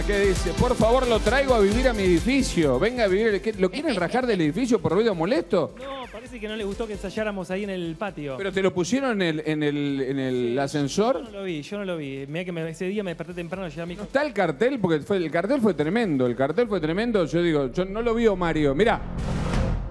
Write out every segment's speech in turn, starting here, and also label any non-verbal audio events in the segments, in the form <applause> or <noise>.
Paloma que dice, por favor lo traigo a vivir a mi edificio. Venga a vivir. ¿qué- ¿Lo quieren rajar del edificio por ruido molesto? No, parece que no le gustó que ensayáramos ahí en el patio. ¿Pero te lo pusieron en el, en el, en el Yo ascensor? no lo vi, yo no lo vi. Mira que me- ese día me desperté temprano y ya me dijo. Está el cartel, porque fue, el cartel fue tremendo. El cartel fue tremendo. Yo digo, yo no lo vi Mario. Mira.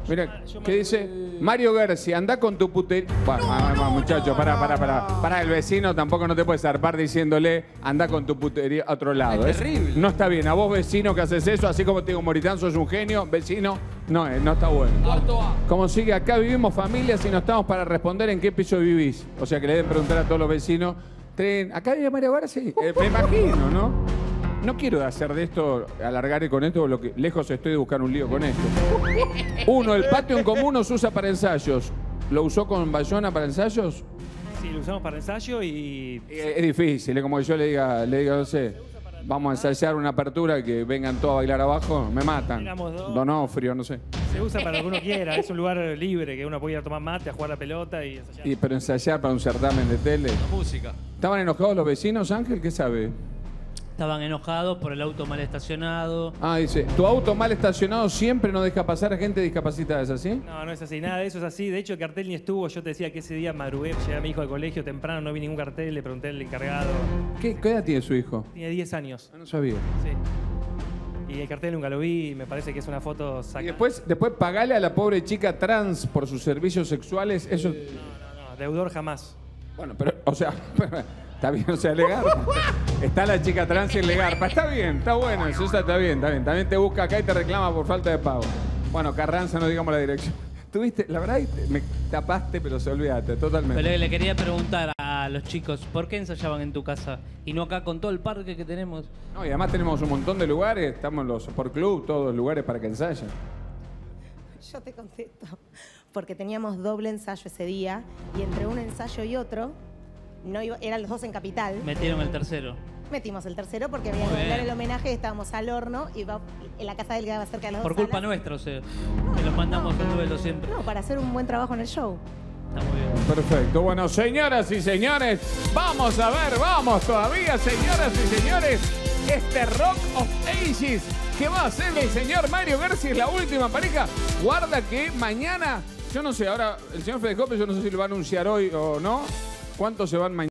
Mira, ¿qué dice? Mario García, anda con tu putería. Bueno, vamos, muchacho, pará, pará, pará. Pará, el vecino tampoco no te puede zarpar diciéndole, anda con tu putería a otro lado. Es terrible. No está bien. A vos, vecino, que haces eso, así como te digo, Moritán, sos un genio, vecino, no, eh, no está bueno. Cuarto A. Como sigue, acá vivimos familias y no estamos para responder en qué piso vivís. O sea que le deben preguntar a todos los vecinos. Tren, ¿acá vive Mario García? Eh, me imagino, ¿no? No quiero hacer de esto, alargar con esto, lo que lejos estoy de buscar un lío con esto. Uno, el patio en común no se usa para ensayos. ¿Lo usó con Bayona para ensayos? Sí, lo usamos para ensayo y. Eh, Es difícil, es como que yo le diga, le diga, no sé, vamos a ensayar una apertura y que vengan todos a bailar abajo, me matan. Éramos dos. Donofrio, no sé. Se usa para lo que uno quiera. Es un lugar libre que uno puede ir a tomar mate, a jugar la pelota y ensayar. Y, pero ensayar para un certamen de tele. Música. ¿Estaban enojados los vecinos, Ángel? ¿Qué sabe? Estaban enojados por el auto mal estacionado. Ah, dice, tu auto mal estacionado siempre no deja pasar a gente discapacitada, ¿es así? No, no es así, nada de eso es así. De hecho, el cartel ni estuvo. Yo te decía que ese día madrugué, llegué a mi hijo al colegio temprano, no vi ningún cartel, le pregunté al encargado. ¿Qué, qué edad tiene su hijo? Tiene 10 años, Ah, no sabía. sí. Y el cartel nunca lo vi, me parece que es una foto Y sacada. después, después pagale a la pobre chica trans por sus servicios sexuales, eso... No, no, no, deudor jamás. Bueno, pero, o sea, <laughs> está bien, o sea, legar. Está la chica trans en legarpa. Está bien, está bueno, eso está, está bien, está bien. También te busca acá y te reclama por falta de pago. Bueno, Carranza, no digamos la dirección. <laughs> Tuviste, la verdad, me tapaste, pero se olvidaste, totalmente. Pero le quería preguntar a los chicos, ¿por qué ensayaban en tu casa? Y no acá con todo el parque que tenemos. No, y además tenemos un montón de lugares, estamos en los Sport Club, todos los lugares para que ensayen. Yo te contesto, porque teníamos doble ensayo ese día y entre un ensayo y otro, no iba- eran los dos en Capital, Metieron el tercero. metimos el tercero porque había que bien. el homenaje, estábamos al horno y va, en la casa del quedaba cerca de las Por dos culpa salas. nuestra, o sea, que los mandamos al duelo siempre. No, para hacer un buen trabajo en el show. Está muy bien. Perfecto. Bueno, señoras y señores, vamos a ver, vamos todavía, señoras y señores, este Rock of Ages que va a hacer el señor Mario García, es la última pareja. Guarda que mañana, yo no sé, ahora el señor Fede Cope, yo no sé si lo va a anunciar hoy o no. ¿Cuántos se van mañana?